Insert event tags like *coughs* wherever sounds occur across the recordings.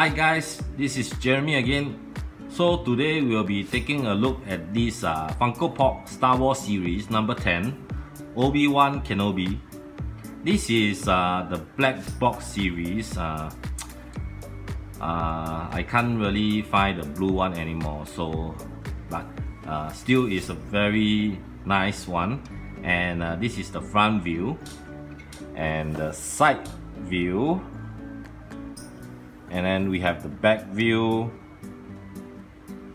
Hi guys, this is Jeremy again. So today we'll be taking a look at this uh, Funko Pop Star Wars series number 10, Obi-Wan Kenobi. This is uh, the black box series. Uh, uh, I can't really find the blue one anymore, so but uh, still is a very nice one. And uh, this is the front view and the side view and then we have the back view.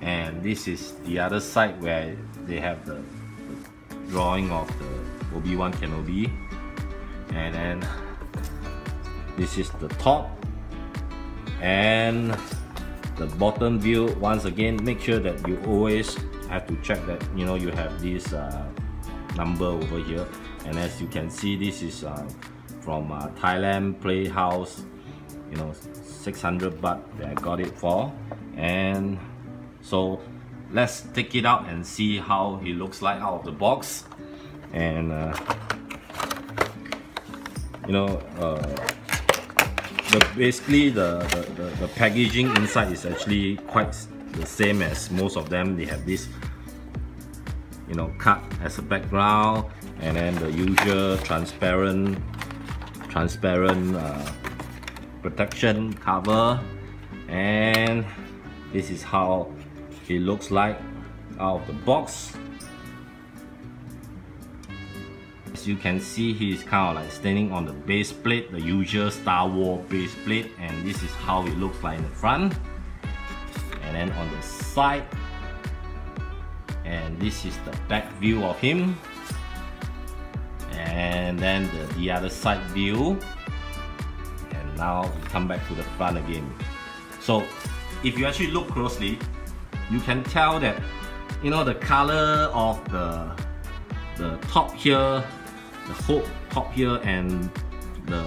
And this is the other side where they have the, the drawing of the Obi-Wan Kenobi. And then this is the top. And the bottom view once again make sure that you always have to check that you know you have this uh, number over here. And as you can see this is uh, from uh, Thailand Playhouse you know 600 baht that I got it for. And so let's take it out and see how it looks like out of the box. And uh, you know uh, the, basically the, the, the, the packaging inside is actually quite the same as most of them. They have this you know cut as a background and then the usual transparent transparent uh, protection cover and this is how it looks like out of the box. As you can see he's kind of like standing on the base plate the usual Star Wars base plate and this is how it looks like in the front. And then on the side and this is the back view of him. And then the, the other side view now we come back to the front again. So if you actually look closely you can tell that you know the color of the the top here the hook top here and the,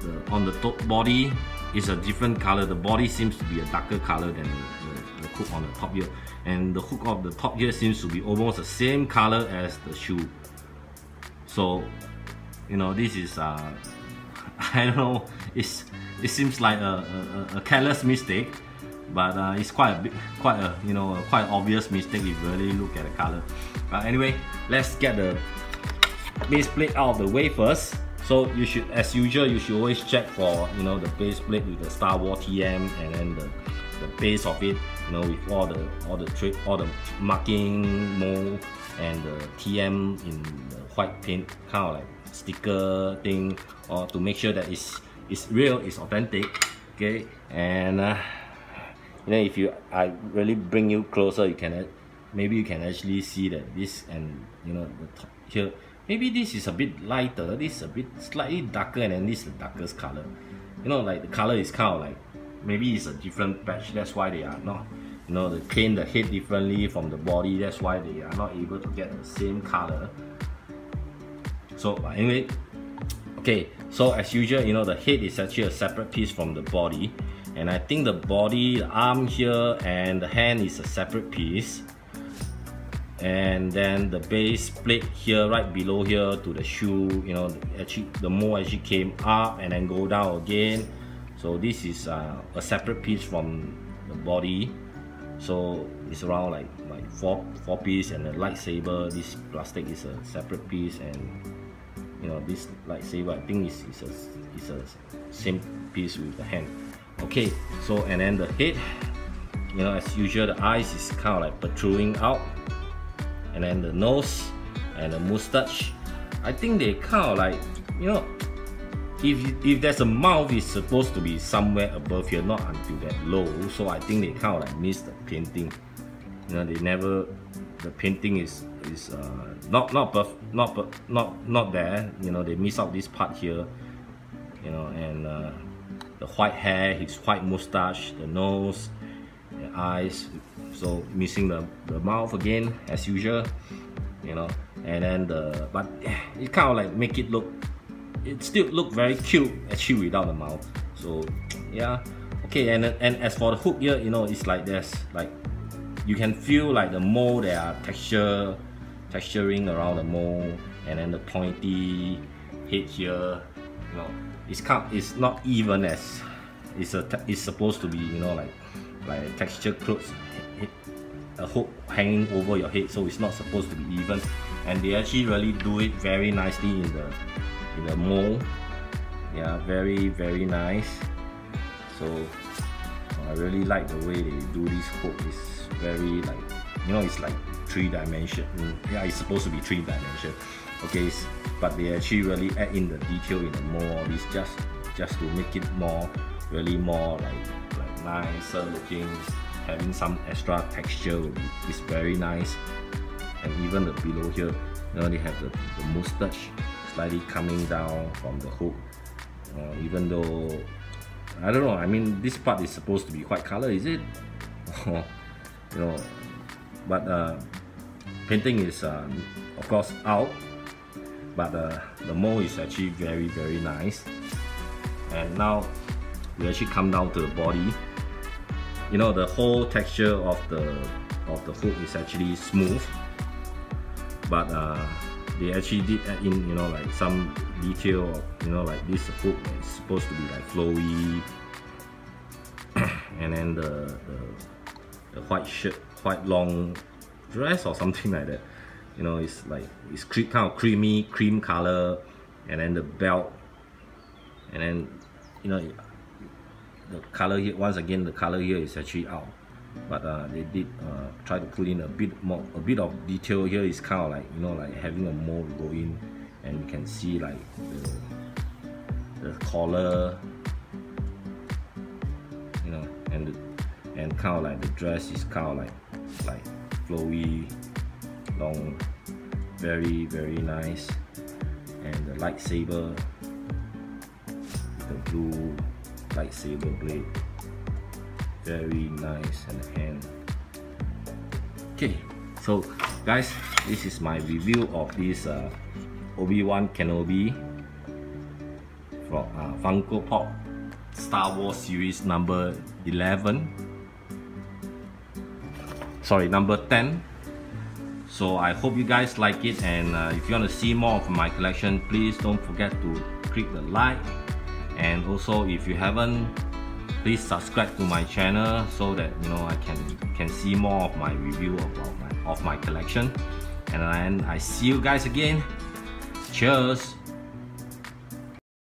the on the top body is a different color. The body seems to be a darker color than the, the, hook on the top here. And the hook of the top here seems to be almost the same color as the shoe. So you know this is uh *laughs* I don't know, it's, it seems like a, a, a careless mistake, but uh, it's quite a quite a you know quite obvious mistake if you really look at the color. But anyway, let's get the base plate out of the way first. So you should, as usual, you should always check for you know the base plate with the Star Wars TM and then the, the base of it, you know, with all the all the trick, all the marking mold and the TM in the white paint, kind of like sticker thing or to make sure that it's it's real it's authentic okay? And uh, you know if you I really bring you closer you can maybe you can actually see that this and you know the top here maybe this is a bit lighter this is a bit slightly darker and then this is the darkest color. You know like the color is kind of like maybe it's a different batch that's why they are not you know they paint the head differently from the body that's why they are not able to get the same color. So anyway okay so as usual you know the head is actually a separate piece from the body. And I think the body the arm here and the hand is a separate piece. And then the base plate here right below here to the shoe you know actually the mold actually came up and then go down again. So this is uh, a separate piece from the body. So it's around like like four four piece and the lightsaber. This plastic is a separate piece and you know this lightsaber I think is, is, a, is a same piece with the hand. Okay so and then the head you know as usual the eyes is kind of like protruding out. And then the nose and the mustache. I think they kind of like you know if, if there's a mouth it's supposed to be somewhere above here not until that low. So I think they kind of like miss the painting you know they never the painting is is uh, not not perf not not not there. You know they miss out this part here. You know and uh, the white hair his white mustache the nose the eyes. So missing the, the mouth again as usual you know. And then the but *sighs* it kind of like make it look it still look very cute actually without the mouth. So *tsk* yeah. Okay and and as for the hook here you know it's like there's like you can feel like the mold there are texture texturing around the mold and then the pointy head here you know. It's kind it's not even as it's a it's supposed to be you know like like texture clothes a hook hanging over your head so it's not supposed to be even. And they actually really do it very nicely in the in the mold. Yeah very very nice. So I really like the way they do this hook. It's very like you know it's like three dimension. Mm, yeah it's supposed to be three dimension. Okay but they actually really add in the detail in the mold it's just just to make it more really more like like nicer looking. Having some extra texture is very nice. And even the below here you know they have the, the mustache slightly coming down from the hook. Uh, even though I don't know I mean this part is supposed to be white color is it? *laughs* You know but uh, painting is uh, of course out. But uh, the mold is actually very very nice. And now we actually come down to the body. You know the whole texture of the of the hook is actually smooth. But uh, they actually did add in you know like some detail of, you know like this hook is supposed to be like flowy. *coughs* And then the, the, the white shirt white long dress or something *laughs* like that. You know it's like it's kind of creamy cream color. And then the belt. And then you know the color here once again the color here is actually out but uh, they did uh, try to put in a bit more a bit of detail. Here is kind of like you know like having a mold go in and you can see like the, the collar you know and the, and kind of like the dress is kind of like like flowy long very very nice. And the lightsaber the blue lightsaber blade very nice and hand. Okay so guys this is my review of this uh, Obi-Wan Kenobi from uh, Funko Pop Star Wars series number 11 sorry number 10 so I hope you guys like it and uh, if you want to see more of my collection please don't forget to click the like. And also if you haven't please subscribe to my channel so that you know I can can see more of my review about my of my collection. And then I see you guys again. Cheers